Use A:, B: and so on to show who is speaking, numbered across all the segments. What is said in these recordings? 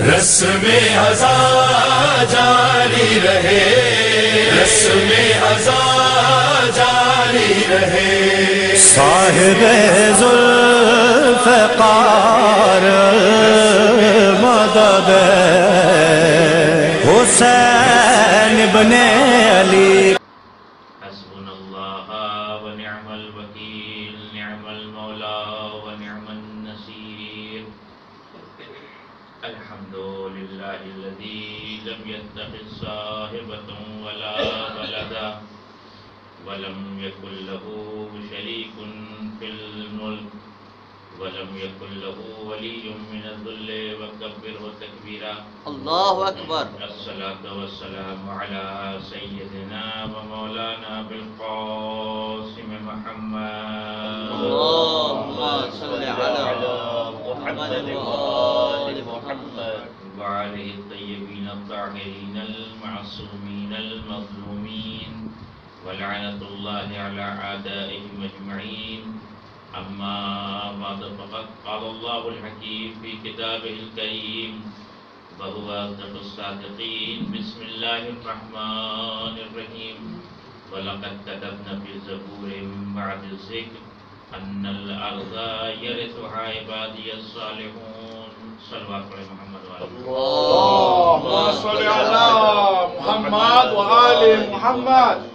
A: رسم ازا جاری رہے رسم ازا جاری رہے۔
B: صاحب ذوالفقار مدد حسین ابن علی۔
C: ولي من الذل وكبره تكبيرا
D: اللہ اکبر
C: الصلاة والسلام على سيدنا ومولانا بالقاسم محمد.
D: اللهم صل على محمد وآل محمد.
C: وعليه الطيبين الطاهرين المعصومين المظلومين. ولعنة الله على أعدائهم أجمعين. أما بعد فقد قال الله الحكيم في كتابه الكريم وهو أصدق الصادقين. بسم الله الرحمن الرحيم. ولقد كتبنا في الزبور بعد الذكر أن الأرض يرثها عبادي الصالحون. صلوات على محمد وعلى
E: اللهم صل على محمد وآل محمد.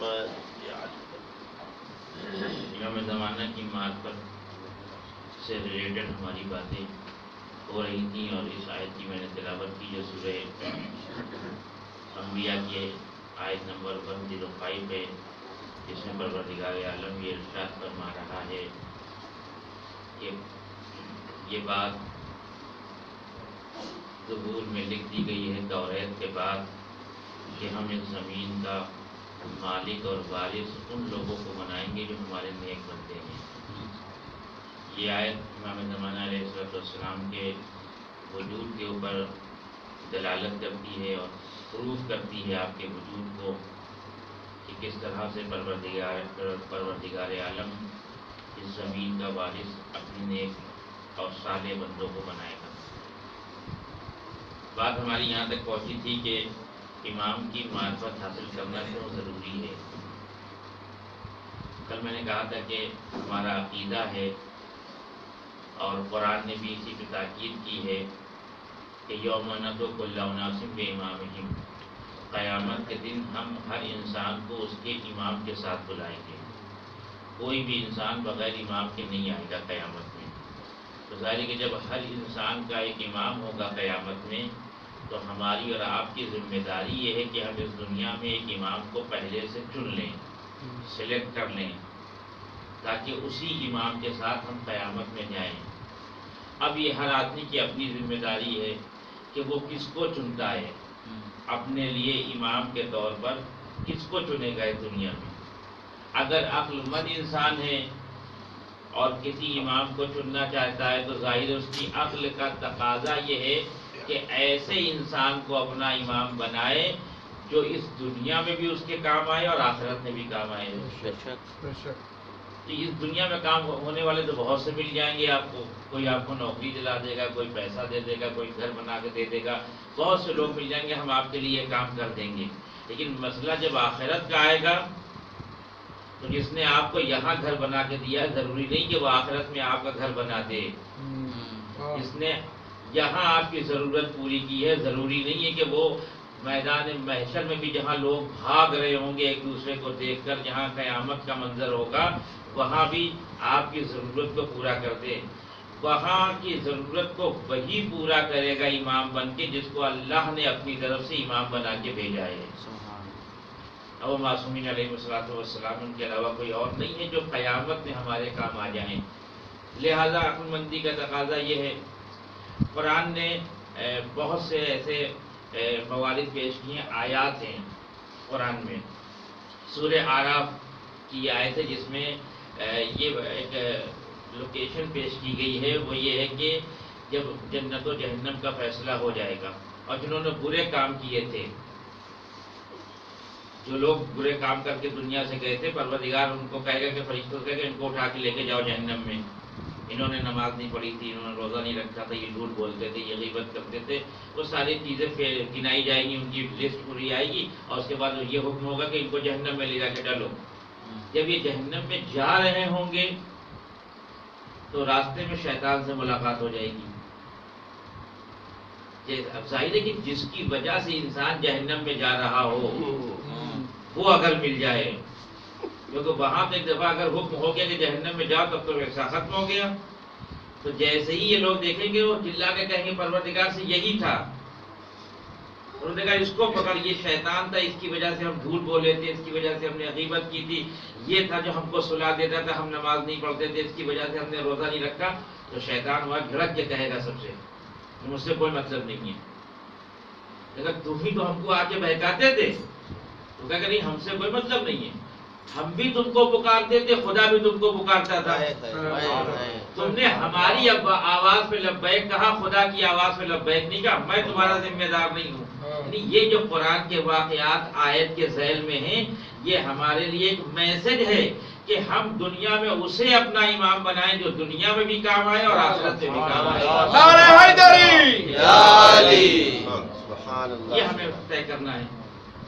C: سے ریلیٹڈ ہماری باتیں ہو رہی تھیں اور اس آیت کی میں نے تلاوت کی جو سورہ انبیاء کی آیت نمبر ون زیرو فائیو ہے جس میں پروردگار عالم یہ ارشاد فرما رہا ہے۔ یہ بات ظہور میں لکھ دی گئی ہے توریت کے بعد کہ ہم اس زمین کا مالک اور وارث ان لوگوں کو بنائیں گے جو ہمارے نیک بنتے ہیں۔ یہ آیت امام زمانہ علیہ السلط والسلام کے وجود کے اوپر دلالت کرتی ہے اور پروف کرتی ہے آپ کے وجود کو کہ کس طرح سے پروردگار پروردگار عالم اس زمین کا وارث اپنی نیک اور صالح بندوں کو بنائے گا بات ہماری یہاں تک پہنچی تھی کہ امام کی معرفت حاصل کرنا کیوں ضروری ہے؟ کل میں نے کہا تھا کہ ہمارا عقیدہ ہے اور قرآن نے بھی اسی پہ تاکید کی ہے کہ یوم نتو کو ناصم بے امام قیامت کے دن ہم ہر انسان کو اس کے امام کے ساتھ بلائیں گے۔ کوئی بھی انسان بغیر امام کے نہیں آئے گا قیامت میں۔ تو ظاہر ہے کہ جب ہر انسان کا ایک امام ہوگا قیامت میں، تو ہماری اور آپ کی ذمہ داری یہ ہے کہ ہم اس دنیا میں ایک امام کو پہلے سے چن لیں سلیکٹ کر لیں۔ تاکہ اسی امام کے ساتھ ہم قیامت میں جائیں۔ اب یہ ہر آدمی کی اپنی ذمہ داری ہے کہ وہ کس کو چنتا ہے۔ اپنے لیے امام کے طور پر کس کو چنے گا دنیا میں؟ اگر عقل مند انسان ہے اور کسی امام کو چننا چاہتا ہے تو ظاہر اس کی عقل کا تقاضا یہ ہے کہ ایسے انسان کو اپنا امام بنائے جو اس دنیا میں بھی اس کے کام آئے اور آخرت میں بھی کام آئے۔
D: بے شک۔
C: تو اس دنیا میں کام ہونے والے تو بہت سے مل جائیں گے آپ کو کوئی آپ کو نوکری دلا دے گا کوئی پیسہ دے دے گا کوئی گھر بنا کے دے دے گا بہت سے لوگ مل جائیں گے ہم آپ کے لیے یہ کام کر دیں گے۔ لیکن مسئلہ جب آخرت کا آئے گا تو جس نے آپ کو یہاں گھر بنا کے دیا ضروری نہیں کہ وہ آخرت میں آپ کا گھر بنا دے۔ اس نے یہاں آپ کی ضرورت پوری کی ہے ضروری نہیں ہے کہ وہ میدان محشر میں بھی جہاں لوگ بھاگ رہے ہوں گے ایک دوسرے کو دیکھ کر جہاں قیامت کا منظر ہوگا وہاں بھی آپ کی ضرورت کو پورا کر دے وہاں کی ضرورت کو وہی پورا کرے گا امام بن کے جس کو اللہ نے اپنی طرف سے امام بنا کے بھیجا ہے۔ اب معصومین علیہ السلاۃ والسلام ان کے علاوہ کوئی اور نہیں ہے جو قیامت میں ہمارے کام آ جائیں۔ لہذا عقل مندی کا تقاضا یہ ہے۔ قرآن نے بہت سے ایسے موارد پیش کیے آیات ہیں قرآن میں۔ سورہ آراف کی آیت ہے جس میں یہ ایک لوکیشن پیش کی گئی ہے۔ وہ یہ ہے کہ جب جنت و جہنم کا فیصلہ ہو جائے گا۔ اور جنہوں نے برے کام کیے تھے، جو لوگ برے کام کر کے دنیا سے گئے تھے، پروردگار ان کو کہے گا کہ، فرشتوں کہے گا ان کو اٹھا کے لے کے جاؤ جہنم میں۔ انہوں نے نماز نہیں پڑھی تھی، انہوں نے روزہ نہیں رکھا تھا، یہ جھوٹ بولتے تھے، یہ غیبت کرتے تھے۔ وہ ساری چیزیں گنائی جائیں گی، ان کی لسٹ پوری آئے گی اور اس کے بعد یہ حکم ہوگا کہ ان کو جہنم میں لے جا کے ڈالو۔ جب یہ جہنم میں جا رہے ہوں گے تو راستے میں شیطان سے ملاقات ہو جائے گی۔ اب ظاہر ہے کہ جس کی وجہ سے انسان جہنم میں جا رہا ہو، وہ اگر مل جائے کیونکہ وہاں پہ ایک دفعہ اگر حکم ہو گیا کہ جہنم میں جاؤ تب تو ایسا ختم ہو گیا۔ تو جیسے ہی یہ لوگ دیکھیں گے وہ چلا کے کہیں گے، پروردگار سے یہی تھا۔ پروردگار، اس کو پکڑ یہ شیطان تھا، اس کی وجہ سے ہم جھوٹ بولے تھے اس کی وجہ سے ہم نے عقیبت کی تھی۔ یہ تھا جو ہم کو سلا دیتا تھا، ہم نماز نہیں پڑھتے تھے، اس کی وجہ سے ہم نے روزہ نہیں رکھا۔ تو شیطان وہاں گھڑک کے کہے گا سب سے۔ مجھ سے کوئی مطلب نہیں ہے۔ لیکن تم ہی تو ہم کو آ کے بہکاتے تھے، تو کہا کہ نہیں، ہم سے کوئی مطلب نہیں ہے۔ ہم بھی تم کو پکارتے تھے خدا بھی تم کو پکارتا تھا۔ تم نے ہماری اب- آواز پہ لبیک کہا خدا کی آواز پہ لبیک نہیں کہا۔ میں تمہارا ذمہ دار نہیں ہوں۔ یعنی یہ جو قرآن کے واقعات آیت کے ذیل میں ہیں یہ ہمارے لیے ایک میسج ہے کہ ہم دنیا میں اسے اپنا امام بنائیں جو دنیا میں بھی کام آئے اور آخرت میں بھی کام آئے۔ یہ ہمیں طے کرنا ہے۔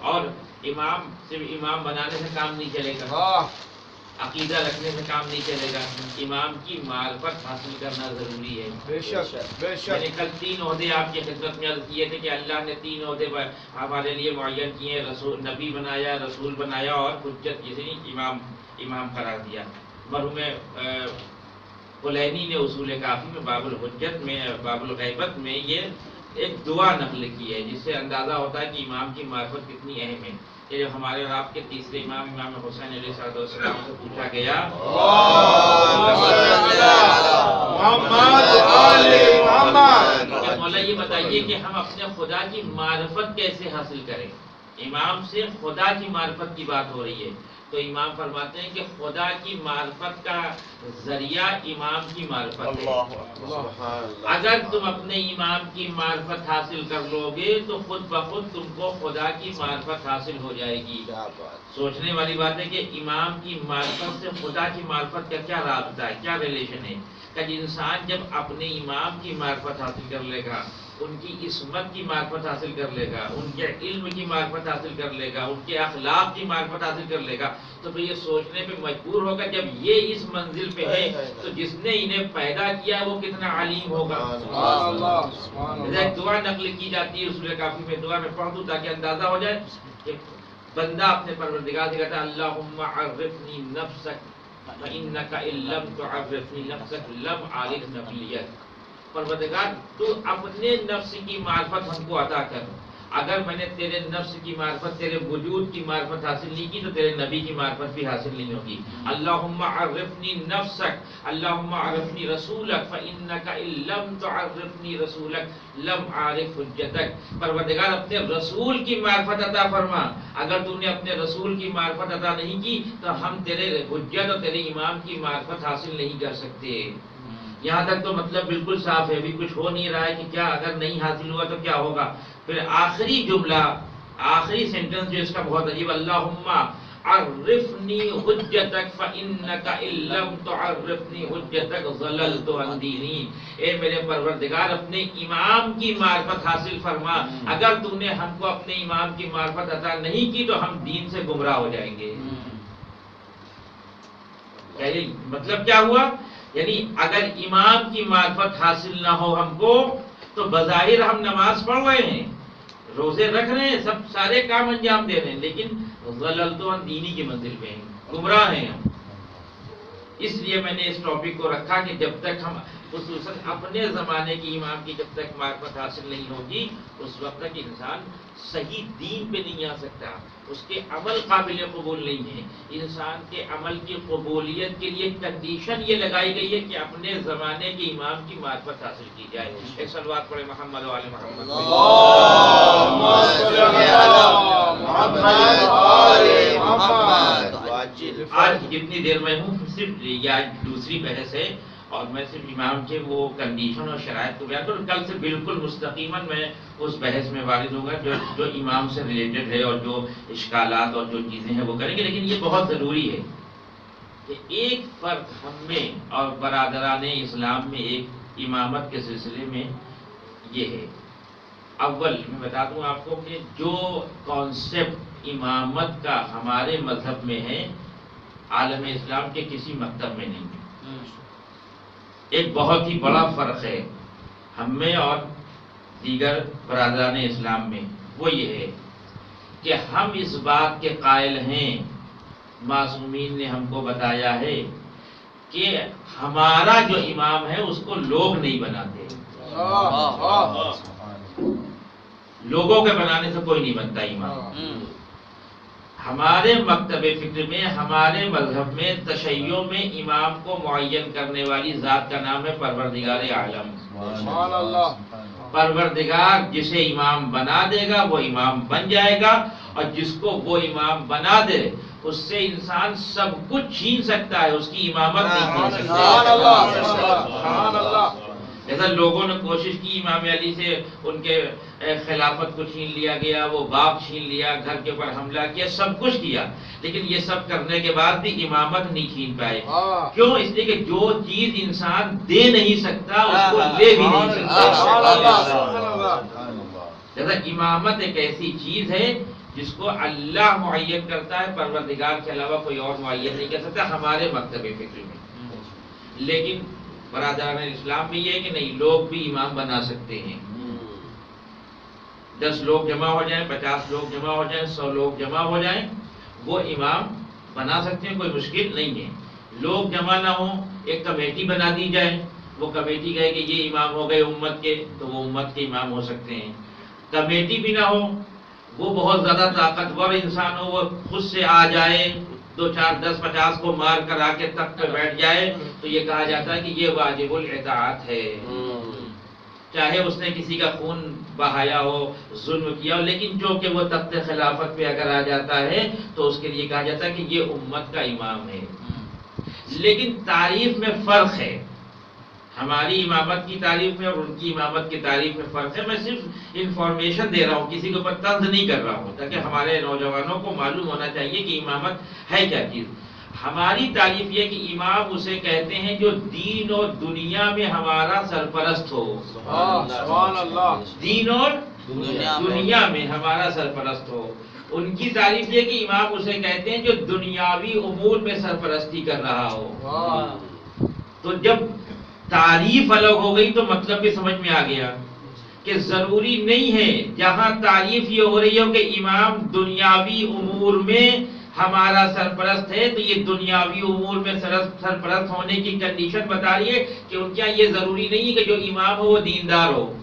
C: اور امام صرف امام بنانے سے کام نہیں چلے گا۔
E: ہاں۔
C: عقیدہ رکھنے سے کام نہیں چلے گا۔ امام کی معرفت حاصل کرنا ضروری ہے۔
E: بے شک بے
C: میں
E: شک۔
C: نے کل تین عہدے آپ کی خدمت میں عرض کیے تھے کہ اللہ نے تین عہدے ہمارے لیے معین کیے ہیں رسول نبی بنایا رسول بنایا اور حجت نہیں امام امام قرار دیا۔ مرحوم اہ، کلینی نے اصول کافی میں باب الحجت میں باب الغیبت میں یہ ایک دعا نقل کی ہے جس سے اندازہ ہوتا ہے کہ امام کی معرفت کتنی اہم ہے۔ کہ جب ہمارے اور آپ کے تیسرے امام امام حسین علیہ صاحب السلام سے پوچھا گیا مولا یہ بتائیے کہ ہم اپنے خدا کی معرفت کیسے حاصل کریں؟ امام سے خدا کی معرفت کی بات ہو رہی ہے۔ تو امام فرماتے ہیں کہ خدا کی معرفت کا ذریعہ امام کی معرفت ہے۔ اگر تم اپنے امام کی معرفت حاصل کر لو گے تو خود بخود تم کو خدا کی معرفت حاصل ہو جائے گی۔ سوچنے والی بات ہے کہ امام کی معرفت سے خدا کی معرفت کا کیا رابطہ ہے کیا ریلیشن ہے؟ کہ انسان جب اپنے امام کی معرفت حاصل کر لے گا ان کی عصمت کی معرفت حاصل کر لے گا ان کے علم کی معرفت حاصل کر لے گا ان کے اخلاق کی معرفت حاصل کر لے گا۔ تو پھر یہ سوچنے پہ مجبور ہوگا جب یہ اس منزل پہ ہے تو جس نے انہیں پیدا کیا وہ کتنا علیم ہوگا۔ دعا نقل کی جاتی ہے رسول کافی میں دعا میں پڑھ دوں تاکہ اندازہ ہو جائے کہ بندہ اپنے پروردگار سے کہتا ہے اللہم عرفنی نفسک فإنک ان لم تعرفنی نفسک لم عارف نبیت پروردگار، تو اپنے نفس کی معرفت ہم کو عطا کر۔ اگر میں نے تیرے نفس کی معرفت، تیرے وجود کی معرفت حاصل نہیں کی، تو تیرے نبی کی معرفت بھی حاصل نہیں ہوگی۔ اللہم عرفنی نفسک، اللہم عرفنی رسولک، فإنک ان لم تعرفنی رسولک، لم عارف حجتک۔ پروردگار، اپنے رسول کی معرفت عطا فرما۔ اگر تم نے اپنے رسول کی معرفت عطا نہیں کی، تو ہم تیرے حجت اور تیرے امام کی معرفت حاصل نہیں کر سکتے۔ یہاں تک تو مطلب بالکل صاف ہے ابھی کچھ ہو نہیں رہا ہے کہ کیا اگر نہیں حاصل ہوا تو کیا ہوگا؟ پھر آخری جملہ آخری سینٹنس جو اس کا بہت عجیب اللہم عرفنی حجتک لم تعرفنی حجتک ظللت عن دینی۔ اے میرے پروردگار اپنے امام کی معرفت حاصل فرما۔ اگر تم نے ہم کو اپنے امام کی معرفت عطا نہیں کی تو ہم دین سے گمراہ ہو جائیں گے۔ مطلب کیا ہوا؟ یعنی اگر امام کی معرفت حاصل نہ ہو ہم کو، تو بظاہر ہم نماز پڑھ رہے ہیں، روزے رکھ رہے ہیں، سب سارے کام انجام دے رہے ہیں، لیکن غلط و دینی کی منزل پہ ہیں، گمراہ ہیں ہم۔ اس لیے میں نے اس ٹاپک کو رکھا کہ جب تک ہم خصوصاً اپنے زمانے کی امام کی جب تک معرفت حاصل نہیں ہوگی اس وقت تک انسان صحیح دین پہ نہیں آ سکتا۔ اس کے عمل قابل قبول نہیں ہے انسان کے عمل کی قبولیت کے لیے کنڈیشن یہ لگائی گئی ہے کہ اپنے زمانے کے امام کی معرفت حاصل کی جائے۔ ایک سلوات پڑھے محمد وال محمد۔ آج جتنی دیر میں ہوں؟ صرف یہ آج دوسری بحث ہے۔ اور میں صرف امام کے وہ کنڈیشن اور شرائط کو بیان کروں، کل سے بالکل مستقیماً میں اس بحث میں وارد ہوں گا جو جو امام سے ریلیٹڈ ہے اور جو اشکالات اور جو چیزیں ہیں وہ کریں گے، لیکن یہ بہت ضروری ہے کہ ایک فرق ہم میں اور برادران اسلام میں ایک امامت کے سلسلے میں یہ ہے۔ اول، میں بتا دوں آپ کو کہ جو کانسیپٹ امامت کا ہمارے مذہب میں ہے، عالم اسلام کے کسی مکتب میں نہیں ہے۔ ہاں، ایک بہت ہی بڑا فرق ہے۔ ہم میں اور دیگر برادران اسلام میں وہ یہ ہے کہ ہم اس بات کے قائل ہیں۔ معصومین نے ہم کو بتایا ہے کہ ہمارا جو امام ہے اس کو لوگ نہیں بناتے۔ لوگوں کے بنانے سے کوئی نہیں بنتا امام۔ ہمارے مکتب فکر میں ہمارے مذہب میں تشیعوں میں امام کو معین کرنے والی ذات کا نام ہے پروردگار عالم۔
E: سبحان اللہ۔
C: پروردگار جسے امام بنا دے گا وہ امام بن جائے گا اور جس کو وہ امام بنا دے اس سے انسان سب کچھ چھین سکتا ہے اس کی امامت نہیں سکتا۔
E: اللہ سبحان اللہ۔
C: جیسا لوگوں نے کوشش کی امام علی سے ان کے خلافت کو چھین لیا گیا وہ باپ چھین لیا گھر کے اوپر حملہ کیا سب کچھ کیا لیکن یہ سب کرنے کے بعد بھی امامت نہیں چھین پائے کیوں؟ اس لیے کہ جو چیز انسان دے نہیں سکتا اس کو لے بھی نہیں سکتا۔ جیسا امامت ایک ایسی چیز ہے جس کو اللہ معین کرتا ہے پروردگار کے علاوہ کوئی اور معین نہیں کر سکتا ہمارے مکتب فکر میں۔ لیکن برادران اسلام میں یہ ہے کہ نہیں، لوگ بھی امام بنا سکتے ہیں۔ دس لوگ جمع ہو جائیں، پچاس لوگ جمع ہو جائیں، سو لوگ جمع ہو جائیں، وہ امام بنا سکتے ہیں، کوئی مشکل نہیں ہے۔ لوگ جمع نہ ہوں، ایک کمیٹی بنا دی جائے۔ وہ کمیٹی کہے کہ یہ امام ہو گئے امت کے، تو وہ امت کے امام ہو سکتے ہیں۔ کمیٹی بھی نہ ہو، وہ بہت زیادہ طاقتور انسان ہو، وہ خود سے آ جائے۔ دو چار دس پچاس کو مار کر آ کے تخت پہ بیٹھ جائے، تو یہ کہا جاتا ہے کہ یہ واجب الاطاعت ہے۔ چاہے اس نے کسی کا خون بہایا ہو، ظلم کیا ہو، لیکن جو کہ وہ تخت خلافت پہ اگر آ جاتا ہے، تو اس کے لیے کہا جاتا ہے کہ یہ امت کا امام ہے۔ لیکن تعریف میں فرق ہے۔ ہماری امامت کی تعریف میں اور ان کی امامت کی تعریف میں فرق ہے۔ میں صرف انفارمیشن دے رہا ہوں کسی کے اوپر طنز نہیں کر رہا ہوں تاکہ ہمارے نوجوانوں کو معلوم ہونا چاہیے کہ امامت ہے کیا چیز۔ ہماری تعریف یہ کہ امام اسے کہتے ہیں جو دین اور دنیا میں ہمارا سرپرست ہو۔
E: سبحان اللہ
C: دین اور
D: دنیا میں۔
C: ہمارا سرپرست ہو۔ ان کی تعریف یہ کہ امام اسے کہتے ہیں جو دنیاوی امور میں سرپرستی کر رہا ہو۔ تو جب تعریف الگ ہو گئی تو مطلب بھی سمجھ میں آ گیا کہ ضروری نہیں ہے جہاں تعریف یہ ہو رہی ہو کہ امام دنیاوی امور میں ہمارا سرپرست ہے تو یہ دنیاوی امور میں سرپرست ہونے کی کنڈیشن بتا رہی ہے کہ ان کے یہاں یہ ضروری نہیں ہے کہ جو امام ہو وہ دیندار ہو۔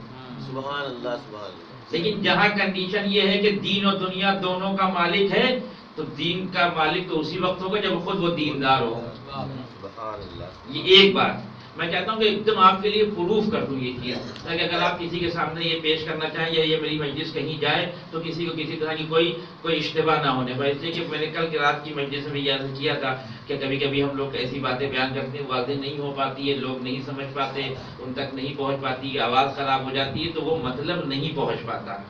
D: سبحان اللہ سبحان اللہ
C: لیکن جہاں کنڈیشن یہ ہے کہ دین اور دنیا دونوں کا مالک ہے تو دین کا مالک تو اسی وقت ہوگا جب خود وہ دیندار ہو۔
D: سبحان اللہ
C: یہ ایک بات۔ میں چاہتا ہوں کہ ایک دم آپ کے لیے پروف کر دوں یہ چیز، تاکہ اگر آپ کسی کے سامنے یہ پیش کرنا چاہیں یا یہ میری مجلس کہیں جائے تو کسی کو کسی طرح کی کوئی کوئی اشتباہ نہ ہونے پائے۔ اس لیے کہ میں نے کل کی رات کی مجلس میں یہ عرض کیا تھا کہ کبھی کبھی ہم لوگ ایسی باتیں بیان کرتے ہیں، واضح نہیں ہو پاتی ہے، لوگ نہیں سمجھ پاتے، ان تک نہیں پہنچ پاتی، آواز خراب ہو جاتی ہے، تو وہ مطلب نہیں پہنچ پاتا۔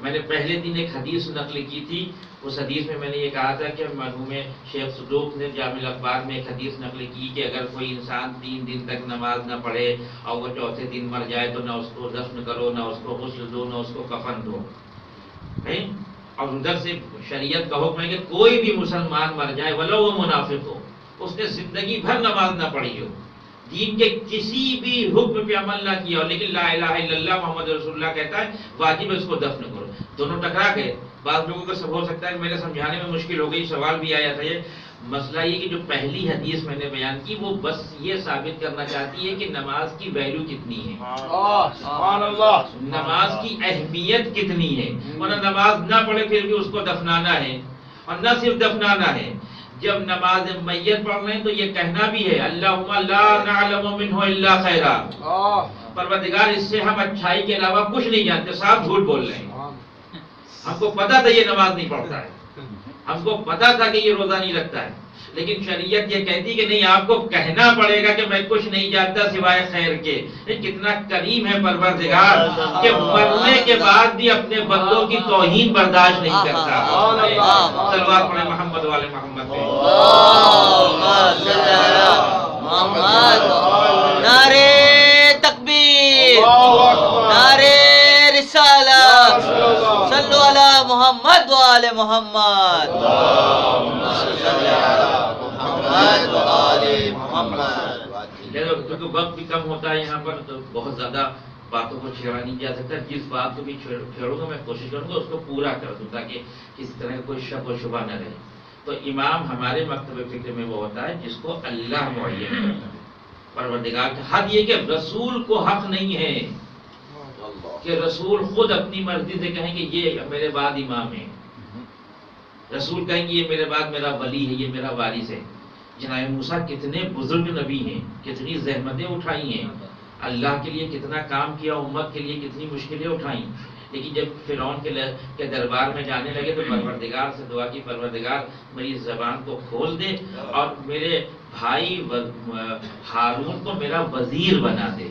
C: میں نے پہلے دن ایک حدیث نقل کی تھی۔ اس حدیث میں میں نے یہ کہا تھا کہ مرحوم شیخ صدوق نے جامع اخبار میں ایک حدیث نقل کی کہ اگر کوئی انسان تین دن تک نماز نہ پڑھے اور وہ چوتھے دن مر جائے تو نہ اس کو دفن کرو، نہ اس کو غسل دو، نہ اس کو کفن دو۔ اور ادھر سے شریعت کا حکم ہے کہ کوئی بھی مسلمان مر جائے ولو وہ منافق ہو، اس نے زندگی بھر نماز نہ پڑھی ہو۔ دین کے کسی بھی حکم پہ عمل نہ کیا ہو، لیکن لا الہ الا اللہ محمد رسول اللہ کہتا ہے، واجب اس کو دفن کرو۔ دونوں ٹکرا گئے بعض لوگوں کو سب ہو سکتا ہے کہ میرے سمجھانے میں مشکل ہو گئی سوال بھی آیا تھا یہ۔ مسئلہ یہ کہ جو پہلی حدیث میں نے بیان کی وہ بس یہ ثابت کرنا چاہتی ہے کہ نماز کی ویلیو کتنی ہے۔
E: سبحان اللہ
C: نماز کی اہمیت کتنی ہے۔ ورنہ نماز نہ پڑھے پھر بھی اس کو دفنانا ہے۔ اور نہ صرف دفنانا ہے جب نماز میت پڑھ رہے ہیں تو یہ کہنا بھی ہے اللہم لا نعلم منہ الا خیرا۔
E: ہاں
C: پروردگار اس سے ہم اچھائی کے علاوہ کچھ نہیں جانتے صاف جھوٹ بول رہے ہیں۔ ہم کو پتا تھا یہ نماز نہیں پڑھتا ہے۔ ہم کو پتا تھا کہ یہ روزہ نہیں رکھتا ہے۔ لیکن شریعت یہ کہتی کہ نہیں آپ کو کہنا پڑے گا کہ میں کچھ نہیں جانتا سوائے خیر کے۔ یہ کتنا کریم ہے پروردگار کہ مرنے کے بعد بھی اپنے بندوں کی توہین برداشت نہیں کرتا۔ سلوات پڑھے محمد والے محمد
D: محمد نعرے تکبیر
E: اللہ اکبر۔
D: نعرے صلو علی محمد وآل محمد صل علی محمد. وآل محمد
C: کیونکہ وقت بھی کم ہوتا ہے یہاں پر، تو بہت زیادہ باتوں کو چھیڑا نہیں جا سکتا۔ جس بات کو بھی چھیڑ- چھیڑوں گا، میں کوشش کروں گا اس کو پورا کر دوں، تاکہ کسی طرح کا کوئی شک و شبہ نہ رہے۔ تو امام ہمارے مکتب فکر میں وہ ہوتا ہے، جس کو اللہ معین کرتا ہے۔ پروردگار کا حد یہ کہ رسول کو حق نہیں ہے۔ کہ رسول خود اپنی مرضی سے کہیں کہ یہ میرے بعد امام ہے۔ رسول کہیں گے یہ میرے بعد میرا ولی ہے یہ میرا وارث ہے۔ جناب موسیٰ کتنے بزرگ نبی ہیں کتنی زحمتیں اٹھائی ہیں۔ اللہ کے لیے کتنا کام کیا امت کے لیے کتنی مشکلیں اٹھائیں لیکن جب فرعون کے دربار میں جانے لگے تو پروردگار سے دعا کی پروردگار میری زبان کو کھول دے اور میرے بھائی ہارون کو میرا وزیر بنا دے۔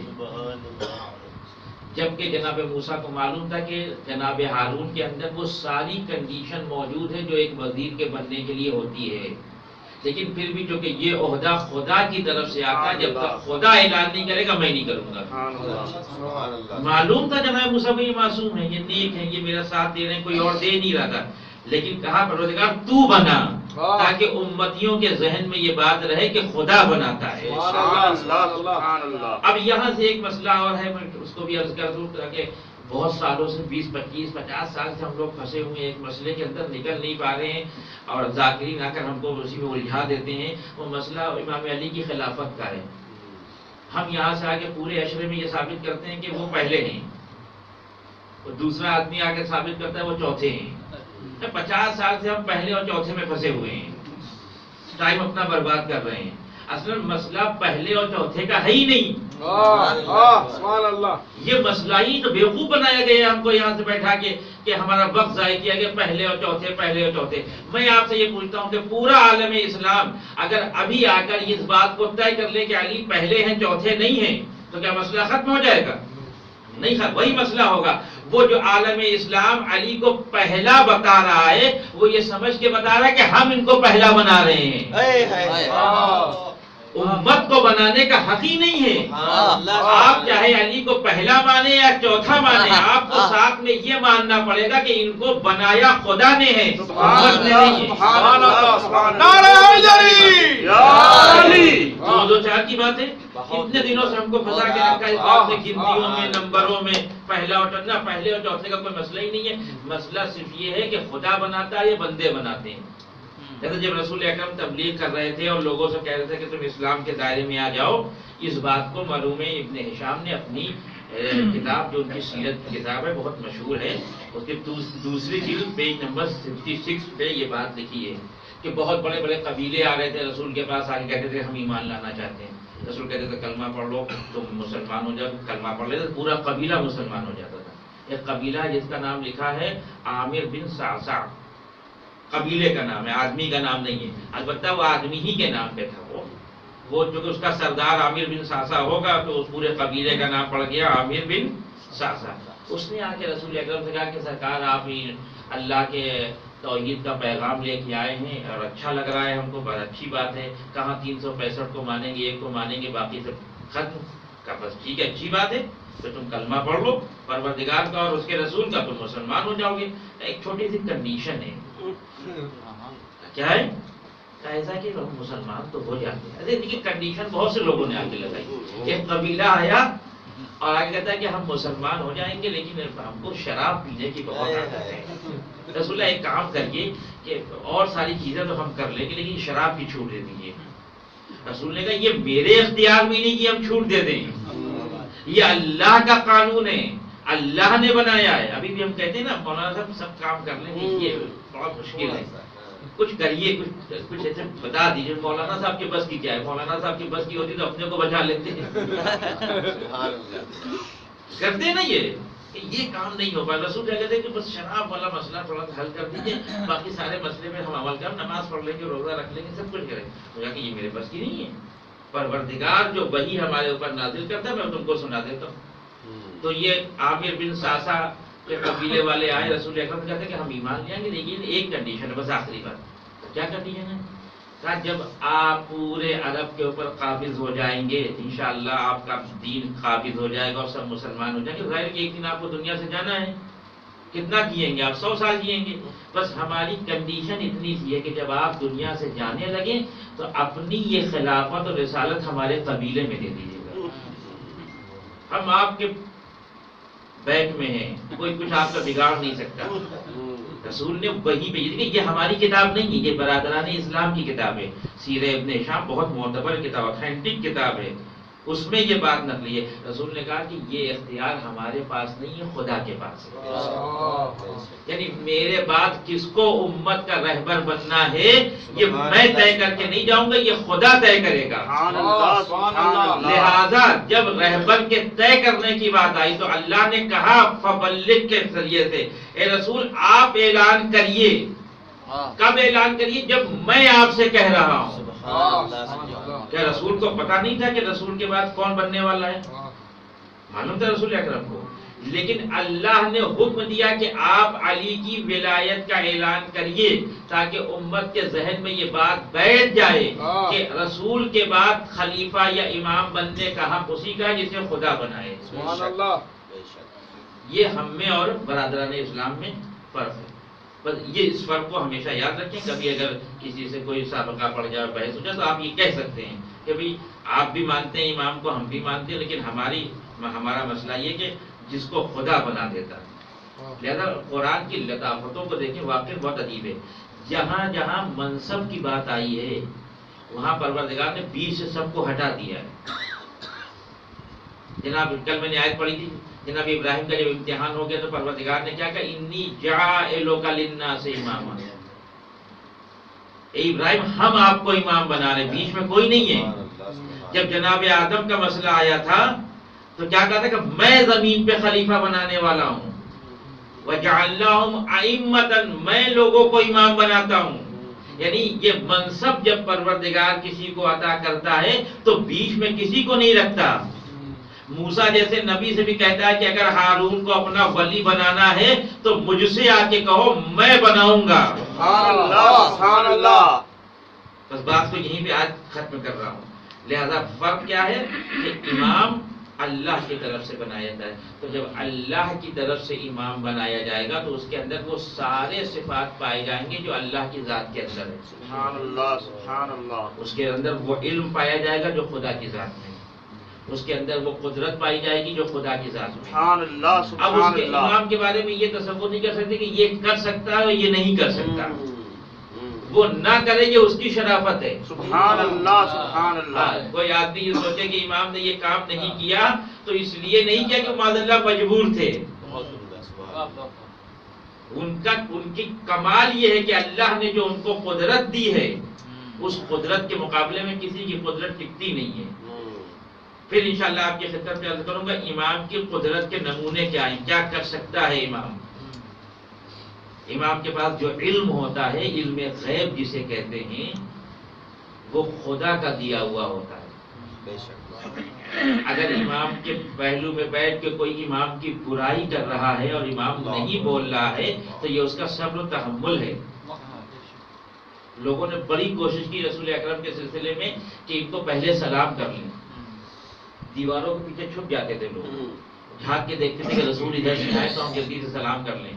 C: جبکہ جناب موسیٰ کو معلوم تھا کہ جناب ہارون کے اندر وہ ساری کنڈیشن موجود ہے جو ایک وزیر کے بننے کے لیے ہوتی ہے۔ لیکن پھر بھی جو کہ یہ عہدہ خدا کی طرف سے آتا ہے جب تک خدا اعلان نہیں کرے گا میں نہیں کروں گا۔ معلوم تھا جناب موسیٰ کو یہ معصوم ہے یہ نیک ہے یہ میرا ساتھ دے رہے ہیں کوئی اور دے نہیں رہا تھا۔ لیکن کہا پروردگار تو بنا تاکہ امتیوں کے ذہن میں یہ بات رہے کہ خدا بناتا ہے۔ اب یہاں سے ایک مسئلہ اور ہے میں اس کو بھی عرض کر دوں کہ بہت سالوں سے بیس پچیس پچاس سال سے ہم لوگ پھنسے ہوئے ہیں ایک مسئلے کے اندر نکل نہیں پا رہے ہیں اور ذاکرین آ کر ہم کو اسی میں الجھا دیتے ہیں۔ وہ مسئلہ امام علی کی خلافت کا ہے۔ ہم یہاں سے آگے پورے اشرے میں یہ ثابت کرتے ہیں کہ وہ پہلے ہیں۔ اور دوسرا آدمی آ کے ثابت کرتا ہے وہ چوتھے ہیں۔ پچاس سال سے ہم پہلے اور چوتھے میں پھنسے ہوئے ہیں۔ ٹائم اپنا برباد کر رہے ہیں۔ اصل مسئلہ پہلے اور چوتھے کا ہے ہی نہیں۔
E: سبحان اللہ۔
C: یہ مسئلہ ہی تو بیوقوف بنایا گیا ہے ہم کو یہاں سے بیٹھا کے کہ ہمارا وقت ضائع کیا گیا پہلے اور چوتھے پہلے اور چوتھے۔ میں آپ سے یہ پوچھتا ہوں کہ پورا عالم اسلام اگر ابھی آ کر اس بات کو طے کر لے کہ علی پہلے ہیں چوتھے نہیں ہیں تو کیا مسئلہ ختم ہو جائے گا؟ نہیں وہی مسئلہ ہوگا۔ وہ جو عالم اسلام علی کو پہلا بتا رہا ہے وہ یہ سمجھ کے بتا رہا ہے کہ ہم ان کو پہلا بنا رہے ہیں۔ امت کو بنانے کا حق ہی نہیں ہے۔ آپ چاہے علی کو پہلا مانے یا چوتھا مانے آپ کو ساتھ میں یہ ماننا پڑے گا کہ ان کو بنایا خدا نے ہے۔ امت نے نہیں ہے۔
E: سبحان اللہ سبحان نعرہ حیدری
C: دو چار کی بات ہے۔ کتنے دنوں سے ہم کو پھنسا کے رکھا ہے۔ گنتیوں میں نمبروں میں پہلا اور چوتھا پہلے اور چوتھے کا کوئی مسئلہ ہی نہیں ہے۔ مسئلہ صرف یہ ہے کہ خدا بناتا ہے یہ بندے بناتے ہیں۔ جیسے جب رسول اکرم تبلیغ کر رہے تھے اور لوگوں سے کہہ رہے تھے کہ تم اسلام کے دائرے میں آ جاؤ، اس بات کو معلوم ابن ہشام نے اپنی کتاب جو ان کی سیرت کی کتاب ہے، بہت مشہور ہے۔ اس کے دوسری جلد پیج نمبر 66 پہ یہ بات لکھی ہے کہ بہت بڑے بڑے قبیلے آ رہے تھے رسول کے پاس آ کے کہتے تھے ہم ایمان لانا چاہتے ہیں۔ رسول کہتے تھے کلمہ پڑھ لو تم مسلمان ہو جاؤ کلمہ پڑھ لیتے پورا قبیلہ مسلمان ہو جاتا تھا ایک قبیلہ جس کا نام لکھا ہے عامر بن سعسع قبیلے کا نام ہے آدمی کا نام نہیں ہے البتہ وہ آدمی ہی کے نام پہ تھا وہ وہ چونکہ اس کا سردار عامر بن ساسا ہوگا تو اس پورے قبیلے کا نام پڑ گیا عامر بن ساسا اس نے آ کے رسول اکرم سے کہا کہ سرکار آپ ہی اللہ کے توحید کا پیغام لے کے آئے ہیں اور اچھا لگ رہا ہے ہم کو، بہت اچھی بات ہے۔ کہاں تین سو پینسٹھ کو مانیں گے، ایک کو مانیں گے، باقی سب ختم۔ کا بس ٹھیک ہے، اچھی بات ہے۔ تو تم کلمہ پڑھ لو، پروردگار کا اور اس کے رسول کا، تم مسلمان ہو جاؤ گے۔ ایک چھوٹی سی کنڈیشن ہے۔ کیا ہے؟ ایسا کہ ہم مسلمان تو ہو جاتے ہیں۔ ارے، دیکھیے کنڈیشن بہت سے لوگوں نے آگے لگائی۔ ایک قبیلہ آیا اور آگے کہتا ہے کہ ہم مسلمان ہو جائیں گے، لیکن ہم کو شراب پینے کی بہت عادت ہے۔ رسول اللہ ایک کام کریے کہ اور ساری چیزیں تو ہم کر لیں گے لیکن شراب کی چھوٹ دے دیجیے رسول نے کہا یہ میرے اختیار میں نہیں کہ ہم چھوٹ دے دیں۔ یہ اللہ کا قانون ہے۔ اللہ نے بنایا ہے۔ ابھی بھی ہم کہتے ہیں نا مولانا صاحب سب کام کر لیں گے۔ یہ بہت مشکل ہے۔ کچھ کریے کچھ کچھ ایسے بتا دیجیے مولانا صاحب کے بس کی کیا ہے؟ مولانا صاحب کی بس کی ہوتی تو اپنے کو بچا لیتے۔ کرتے نا یہ۔ کہ یہ کام نہیں ہو پائے رسول کیا کہتے ہیں کہ بس شراب والا مسئلہ تھوڑا سا حل کر دیجیے باقی سارے مسئلے میں ہم عمل کریں نماز پڑھ لیں گے روزہ رکھ لیں گے سب کچھ کریں کہا کہ یہ میرے بس کی نہیں ہے۔ پروردگار جو وہی ہمارے اوپر نازل کرتا ہے میں تم کو سنا دیتا ہوں۔ تو یہ عامر بن ساسا کے قبیلے والے آئے رسول اکرم کہتے ہیں کہ ہم ایمان لیں گے۔ لیکن ایک کنڈیشن ہے بس آخری بات۔ کیا کنڈیشن ہے کہا جب آپ پورے عرب کے اوپر قابض ہو جائیں گے، انشاءاللہ آپ کا دین قابض ہو جائے گا اور سب مسلمان ہو جائیں گے۔ ظاہر کہ ایک دن آپ کو دنیا سے جانا ہے۔ کتنا جیئیں گے آپ؟ سو سال جیئیں گے۔ بس ہماری کنڈیشن اتنی سی ہے کہ جب آپ دنیا سے جانے لگیں تو اپنی یہ خلافت اور رسالت ہمارے قبیلے میں دے دیجیے گا۔ ہم آپ کے بیگ میں ہیں، کوئی کچھ آپ کا بگاڑ نہیں سکتا۔ رسول نے وہی بھیجی کہ یہ ہماری کتاب نہیں ہے، یہ برادران اسلام کی کتاب ہے۔ سیر ابن شام بہت معتبر کتاب اتھینٹک کتاب ہے۔ اس میں یہ بات نقلی ہے رسول نے کہا کہ یہ اختیار ہمارے پاس نہیں ہے خدا کے پاس ہے۔ یعنی میرے بعد کس کو امت کا رہبر بننا ہے یہ میں طے کر کے نہیں جاؤں گا یہ خدا طے کرے گا۔ لہذا جب رہبر کے طے کرنے کی بات آئی تو اللہ نے کہا فبلک کے ذریعے سے اے رسول آپ اعلان کریے۔ کب اعلان کریے؟ جب میں آپ سے کہہ رہا ہوں۔ کیا رسول کو پتا نہیں تھا کہ رسول کے بعد کون بننے والا ہے؟ معلوم تھا رسول اکرم کو۔ لیکن اللہ نے حکم دیا کہ آپ علی کی ولایت کا اعلان کریے تاکہ امت کے ذہن میں یہ بات بیٹھ جائے
E: ہاں۔
C: کہ رسول کے بعد خلیفہ یا امام بننے کا حق اسی کا ہے جسے خدا بنائے
E: سبحان اللہ۔
C: یہ ہم میں اور برادران اسلام میں فرق ہے۔ بس یہ اس فرق کو ہمیشہ یاد رکھیں، کبھی اگر کسی سے کوئی سابقہ پڑ جائے بحث ہو جائے تو آپ یہ کہہ سکتے ہیں کہ بھئی آپ بھی مانتے ہیں، امام کو ہم بھی مانتے ہیں، لیکن ہماری، ہمارا مسئلہ یہ کہ جس کو خدا بنا دیتا ہے۔ لہذا قرآن کی لطافتوں کو دیکھیں واقعی بہت عجیب ہے۔ جہاں جہاں منصب کی بات آئی ہے، وہاں پروردگار نے بیچ سے سب کو ہٹا دیا ہے۔ جناب، کل میں نے آیت پڑھی تھی۔ جناب ابراہیم کا جب امتحان ہو گیا تو پروردگار نے کیا کہا؟ انی جاعلو کا للناس اماما. اے ابراہیم ہم آپ کو امام بنا رہے ہیں، بیچ میں کوئی نہیں ہے۔ جب جناب آدم کا مسئلہ آیا تھا تو کیا کہا تھا کہ میں زمین پہ خلیفہ بنانے والا ہوں۔ وَجَعَلْنَاهُمْ أَئِمَّةً میں لوگوں کو امام بناتا ہوں۔ یعنی یہ منصب جب پروردگار کسی کو عطا کرتا ہے تو بیچ میں کسی کو نہیں رکھتا۔ موسا جیسے نبی سے بھی کہتا ہے کہ اگر ہارون کو اپنا ولی بنانا ہے تو مجھ سے آ کے کہو میں بناؤں گا۔
E: سبحان اللہ سبحان اللہ۔
C: بس بات کو یہیں پہ آج ختم کر رہا ہوں۔ لہذا فرق کیا ہے کہ امام اللہ کی طرف سے بنایا جاتا ہے تو جب اللہ کی طرف سے امام بنایا جائے گا تو اس کے اندر وہ سارے صفات پائے جائیں گے جو اللہ کی ذات کے اندر ہے
E: سبحان اللہ سبحان اللہ۔
C: اس کے اندر وہ علم پایا جائے گا جو خدا کی ذات میں اس کے اندر وہ قدرت پائی جائے گی جو خدا کی ذات
E: سبحان اللہ
C: اب اس
E: سبحان
C: کے
E: اللہ۔
C: امام کے بارے میں یہ تصور نہیں کر سکتے کہ یہ کر سکتا ہے اور یہ نہیں کر سکتا۔ وہ نہ کرے یہ اس کی شرافت ہے۔
E: سبحان اللہ سبحان
C: ہاں،
E: اللہ
C: کوئی آدمی یہ سوچے کہ امام نے یہ کام نہیں کیا تو اس لیے نہیں کیا کہ معذ اللہ مجبور تھے۔ ان کا ان کی کمال یہ ہے کہ اللہ نے جو ان کو قدرت دی ہے اس قدرت کے مقابلے میں کسی کی قدرت ٹکتی نہیں ہے۔ پھر انشاءاللہ آپ کی خدمت میں عرض کروں گا، امام کی قدرت کے نمونے کیا ہیں؟ کیا کر سکتا ہے امام؟ امام کے پاس جو علم ہوتا ہے، علم غیب جسے کہتے ہیں، وہ خدا کا دیا ہوا ہوتا ہے۔ اگر امام کے پہلو میں بیٹھ کے کوئی امام کی برائی کر رہا ہے اور امام نہیں بول رہا ہے، تو یہ اس کا صبر و تحمل ہے۔ لوگوں نے بڑی کوشش کی رسول اکرم کے سلسلے میں کہ ان کو پہلے سلام کر لیں۔ دیواروں کے پیچھے چھپ جاتے تھے لوگ۔ جھانک کے دیکھتے تھے کہ رسول ادھر سے آئے تو ہم جلدی سے سلام کر لیں۔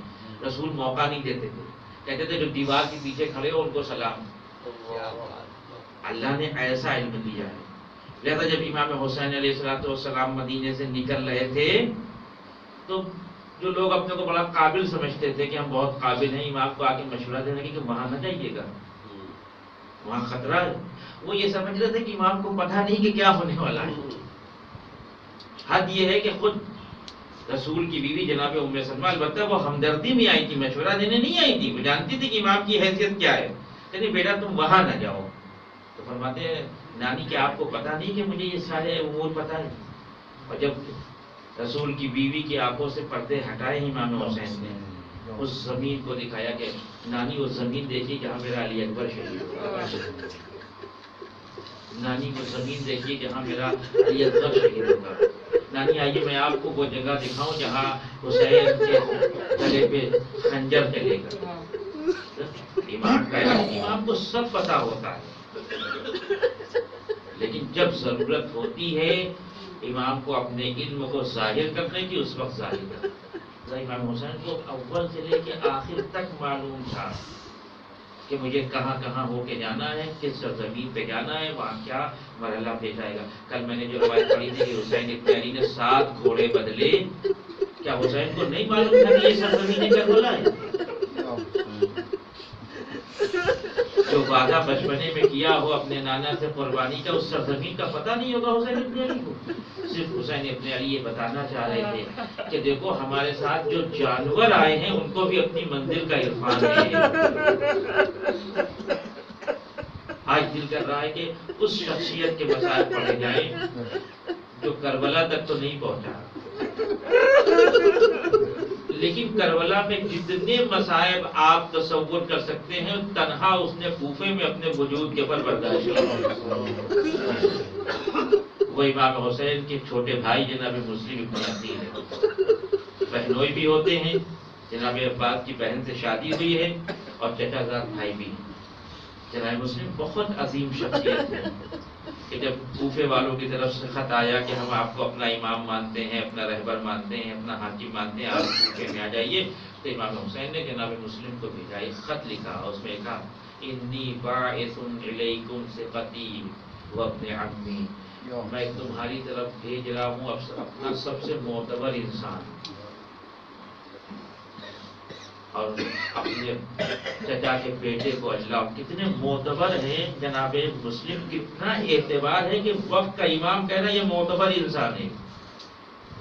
C: رسول موقع نہیں دیتے تھے۔ کہتے تھے جو دیوار کے پیچھے کھڑے ہو ان کو سلام۔ اللہ نے ایسا علم دیا ہے۔ لہذا جب امام حسین علیہ السلاۃ والسلام مدینے سے نکل رہے تھے تو جو لوگ اپنے کو بڑا قابل سمجھتے تھے کہ ہم بہت قابل ہیں امام کو آ کے مشورہ دینے کی کہ وہاں نہ جائیے گا۔ وہاں خطرہ ہے۔ وہ یہ سمجھ رہے تھے کہ امام کو پتہ نہیں کہ کیا ہونے والا ہے۔ حد یہ ہے کہ خود رسول کی بیوی جناب ام سلمہ البتہ وہ ہمدردی میں آئی تھی مشورہ دینے نہیں آئی تھی، وہ جانتی تھی کہ امام کی حیثیت کیا ہے۔ کہتے بیٹا تم وہاں نہ جاؤ۔ تو فرماتے ہیں، نانی کیا آپ کو پتا نہیں کہ مجھے یہ سارے امور پتا ہے اور جب رسول کی بیوی کی آنکھوں سے پردے ہٹائے امام حسین نے، اس زمین کو دکھایا کہ نانی، وہ زمین دیکھی جہاں میرا علی اکبر شہید نانی، وہ زمین دیکھیے جہاں میرا علی اکبر شہید ہوگا نانی آئیے میں آپ کو وہ جگہ دکھاؤں جہاں حسین کے گلے پہ خنجر چلے گا۔ امام کا امام کو سب پتا ہوتا ہے۔ لیکن جب ضرورت ہوتی ہے امام کو اپنے علم کو ظاہر کرنے کی، اس وقت ظاہر کرتا امام حسین کو اول سے لے کے آخر تک معلوم تھا۔ کہ مجھے کہاں کہاں ہو کے جانا ہے، کس زمین پہ جانا ہے، وہاں کیا مرحلہ پہ جائے گا۔ کل میں نے جو روایت پڑھی تھی کہ حسین ابن علی نے سات گھوڑے بدلے۔ کیا حسین کو نہیں معلوم تھا کہ یہ سرزمین کربلا ہے؟ جو وعدہ بچپنے میں کیا ہو اپنے نانا سے قربانی کا، اس سرزمین کا پتہ نہیں ہوگا حسین ابن علی کو۔ صرف حسین ابن علی یہ بتانا چاہ رہے تھے کہ دیکھو ہمارے ساتھ جو جانور آئے ہیں، ان کو بھی اپنی منزل کا عرفان ہے آج دل کر رہا ہے کہ اس شخصیت کے مسائل پڑھے جائیں جو کربلا تک تو نہیں پہنچا۔ لیکن کربلا میں جتنے مسائب آپ تصور کر سکتے ہیں، تنہا اس نے کوفے میں اپنے وجود کے پر برداشت وہ امام حسین کے چھوٹے بھائی جناب مسلم ابن عقیل ہے بہنوئی بھی ہوتے ہیں۔ جناب عباس کی بہن سے شادی ہوئی ہے اور چچا زاد بھائی بھی ہیں۔ جناب مسلم بہت عظیم شخصیت ہے کہ جب کوفے والوں کی طرف سے خط آیا کہ ہم آپ کو اپنا امام مانتے ہیں اپنا رہبر مانتے ہیں اپنا حاکم مانتے ہیں آپ کوفے میں آ جائیے تو امام حسین نے جناب مسلم کو بھیجا ایک خط لکھا اس میں کہا انی باعث علیکم ثقتی و ابن عمی. میں تمہاری طرف بھیج رہا ہوں اپنا سب سے معتبر انسان۔ اور اپنے چچا کے بیٹے کو اللہ کتنے معتبر ہیں جناب مسلم، کتنا اعتبار ہے کہ وقت کا امام کہہ رہا ہے یہ معتبر انسان ہے۔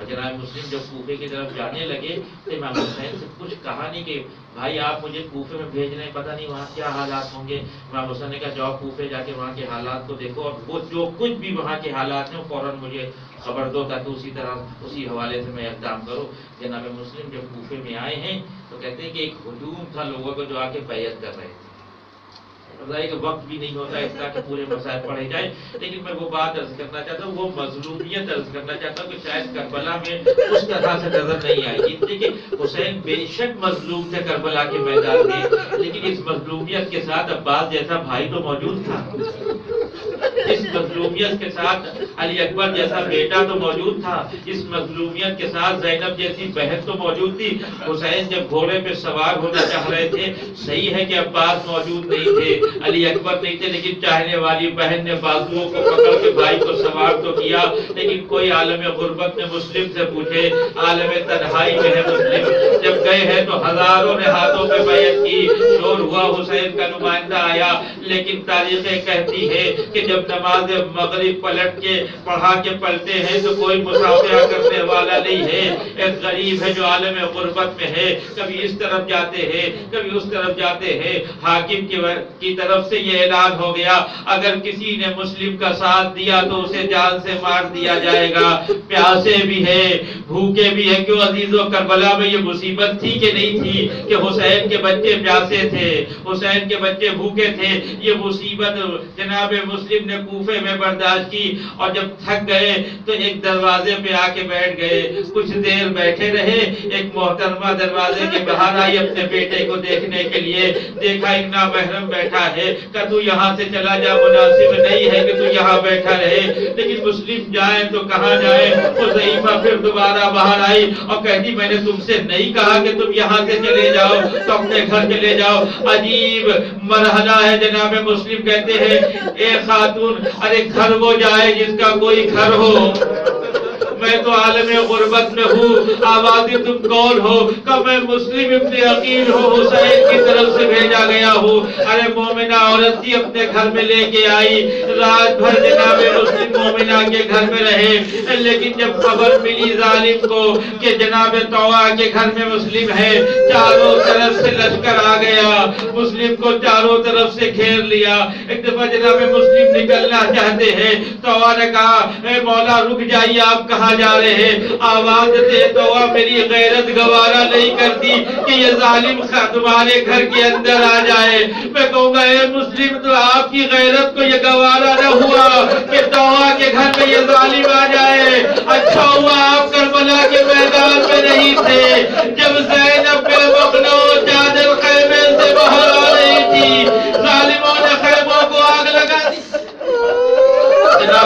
C: جناب مسلم جب کوفے کی طرف جانے لگے تو امام حسین سے کچھ کہا نہیں کہ بھائی آپ مجھے کوفے میں بھیج رہے ہیں، پتہ نہیں وہاں کیا حالات ہوں گے۔ امام حسین نے کہا، جاؤ کوفے جا کے وہاں کے حالات کو دیکھو۔ اور وہ جو کچھ بھی وہاں کے حالات ہیں فوراً مجھے خبر دو تاکہ اسی طرح، اسی حوالے سے میں اقدام کروں۔ جناب مسلم جب کوفے میں آئے ہیں تو کہتے ہیں کہ ایک ہجوم تھا، لوگوں کو جو آ کے بیعت کر رہے تھے۔ کہ وقت بھی نہیں ہوتا اس طرح کہ پورے مسائل پڑھے جائیں۔ لیکن میں وہ بات عرض کرنا چاہتا ہوں، وہ مظلومیت عرض کرنا چاہتا ہوں کہ شاید کربلا میں اس طرح سے نظر نہیں آئی گی۔ دیکھیں حسین بے شک مظلوم تھے کربلا کے میدان میں، لیکن اس مظلومیت کے ساتھ عباس جیسا بھائی تو موجود تھا۔ اس مظلومیت کے ساتھ علی اکبر جیسا بیٹا تو موجود تھا، اس مظلومیت کے ساتھ زینب جیسی بہن تو موجود تھی۔ حسین جب گھوڑے پہ سوار ہونا چاہ رہے تھے، صحیح ہے کہ عباس موجود نہیں تھے، علی اکبر نہیں تھے، لیکن چاہنے والی بہن نے بازوؤں کو پکڑ کے بھائی کو سوار تو کیا۔ لیکن کوئی عالم غربت نے مسلم سے پوچھے، عالم تنہائی میں ہے مسلم؟ جب گئے ہیں تو ہزاروں نے ہاتھوں پہ بیعت کی۔ شور ہوا، حسین کا نمائندہ آیا، لیکن تاریخیں کہتی ہے کہ جب نماز مغرب پلٹ کے پڑھا کے پلٹے ہیں تو کوئی مسافرہ کرنے والا نہیں ہے۔ ایک غریب ہے جو عالم غربت میں ہے، کبھی اس طرف جاتے ہیں، کبھی اس طرف جاتے ہیں۔ حاکم کی طرف سے یہ اعلان ہو گیا۔ اگر کسی نے مسلم کا ساتھ دیا تو اسے جان سے مار دیا جائے گا۔ پیاسے بھی ہے بھوکے بھی ہے کیوں عزیز و کربلا میں یہ مصیبت تھی کہ نہیں تھی کہ حسین کے بچے پیاسے تھے؟ حسین کے بچے بھوکے تھے۔ یہ مصیبت جناب مسلم نے کوفے میں برداشت کی اور جب تھک گئے تو ایک دروازے پہ آ کے بیٹھ گئے۔ کچھ دیر بیٹھے رہے۔ ایک محترمہ دروازے کے باہر آئی اپنے بیٹے کو دیکھنے کے لیے۔ دیکھا ایک نامحرم بیٹھا ہے کہ تو یہاں سے چلا جا، مناسب نہیں ہے کہ تو یہاں بیٹھا رہے۔ لیکن مسلم جائیں تو کہاں جائیں؟ وہ ضعیفہ پھر دوبارہ باہر آئی اور کہتی، میں نے تم سے نہیں کہا کہ تم یہاں سے چلے جاؤ، تو اپنے گھر چلے جاؤ۔ عجیب مرحلہ ہے جناب مسلم، کہتے ہیں، اے خاتون ارے گھر وہ جائے جس کا کوئی گھر ہو۔ میں تو عالم غربت میں ہوں، آبادی تم کون ہو؟ کہ میں مسلم ابن عقیل ہوں حسین کی طرف سے بھیجا گیا ہوں؟ ارے مومنہ، عورت تھی اپنے گھر میں لے کے آئی۔ رات بھر جناب مسلم مومنہ کے گھر میں رہے۔ لیکن جب خبر ملی ظالم کو کہ جناب توعہ کے گھر میں مسلم ہے، چاروں طرف سے لشکر آ گیا۔ مسلم کو چاروں طرف سے گھیر لیا۔ ایک دفعہ جناب مسلم نکلنا چاہتے ہیں توعہ نے کہا، اے مولا، رک جائیے، آپ کہاں کہاں جا رہے ہیں۔ آواز دے تو میری غیرت گوارا نہیں کرتی کہ یہ ظالم تمہارے گھر کے اندر آ جائے۔ میں کہوں گا، اے مسلم، تو آپ کی غیرت کو یہ گوارا نہ ہوا کہ دوا کے گھر میں یہ ظالم آ جائے۔ اچھا ہوا آپ کربلا کے میدان میں نہیں تھے۔ جب زینب بے مخلو چادر خیمے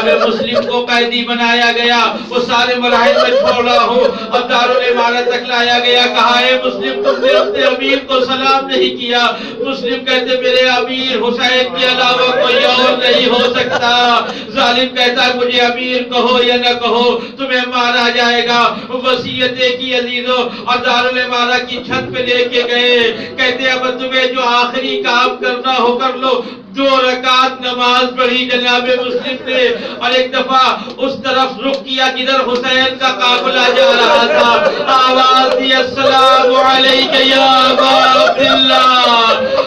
C: جناب مسلم کو قیدی بنایا گیا، وہ سارے مراحل میں چھوڑ رہا ہوں۔ اور دارالعمارت تک لایا گیا، کہا ہے مسلم، تم نے اپنے امیر کو سلام نہیں کیا۔ مسلم کہتے، میرے امیر حسین کے علاوہ کوئی اور نہیں ہو سکتا۔ ظالم کہتا، مجھے امیر کہو یا نہ کہو، تمہیں مارا جائے گا۔ وسیعت کی عزیزوں، اور دارالعمارت کی چھت پہ لے کے گئے۔ کہتے، اب تمہیں جو آخری کام کرنا ہو، کر لو۔ دو رکعت نماز پڑھی جناب مسلم نے، اور ایک دفعہ اس طرف رخ کیا جدھر حسین کا قافلہ جا رہا تھا۔ آواز دی، السلام علیکہ یا ابا عبداللہ،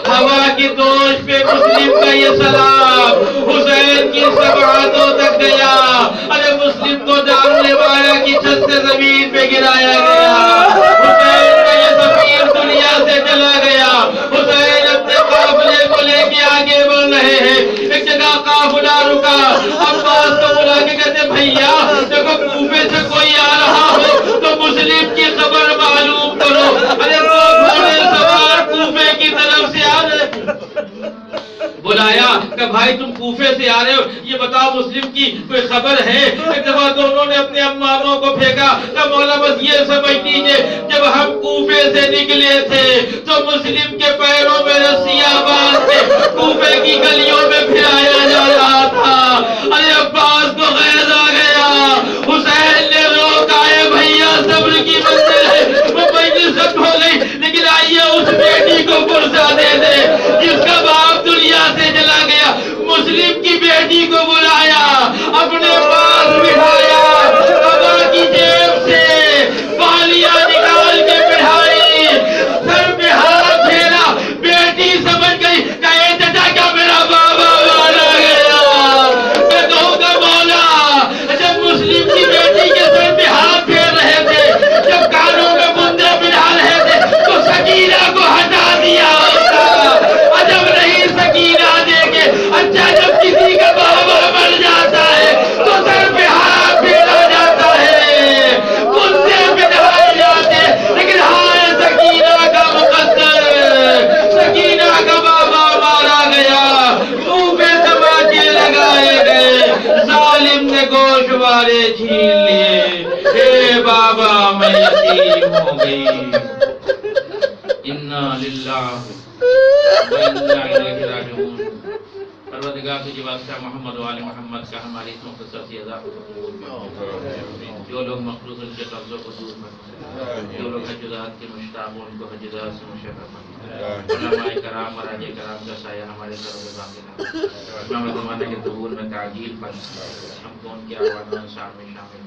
C: ہوا کی دوش پہ مسلم کا یہ سلام، حسین کی سبعاتوں تک گیا بلایا کہ بھائی تم کوفے سے آ رہے ہو، یہ بتاؤ مسلم کی کوئی خبر ہے؟ ایک دفعہ دونوں نے اپنے اماموں کو پھینکا، کہ مولا بس یہ سمجھ لیجیے جب ہم کوفے سے نکلے تھے، تو مسلم کے پیروں میں رسیاں باندھ کے کوفے کی گلیوں میں پھرایا جا رہا تھا۔ ارے عباس کو غیظ آ گیا۔ حسین نے روکا ہے بھیا، صبر کی منزل ہے۔ وہ مجلس ختم ہو گئی، لیکن آئیے اس بیٹی کو پرسا دے دے، جس کا مسلم کی بیٹی کو بلایا و واسطہ محمد و آل محمد کا ہماری اس مختصر سی ادا کو جو لوگ مخلوق ان کے قبضوں کو دور فرما جو لوگ حجدات کے مشتاق ان کو حجدات سے مشرف علماء کرام اور راج کرام کا سایہ ہمارے سر پہ باقی رہا امام زمانہ کے ظہور میں تعجیل فرما ہم کو ان کے آواز میں شامل شامل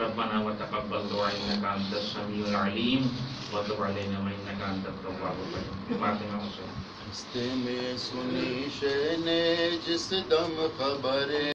C: ربنا وتقبل دعا انك انت السميع العليم وتب علينا انك انت التواب الرحيم
F: رستے میں سنی شے نے جس دم خبریں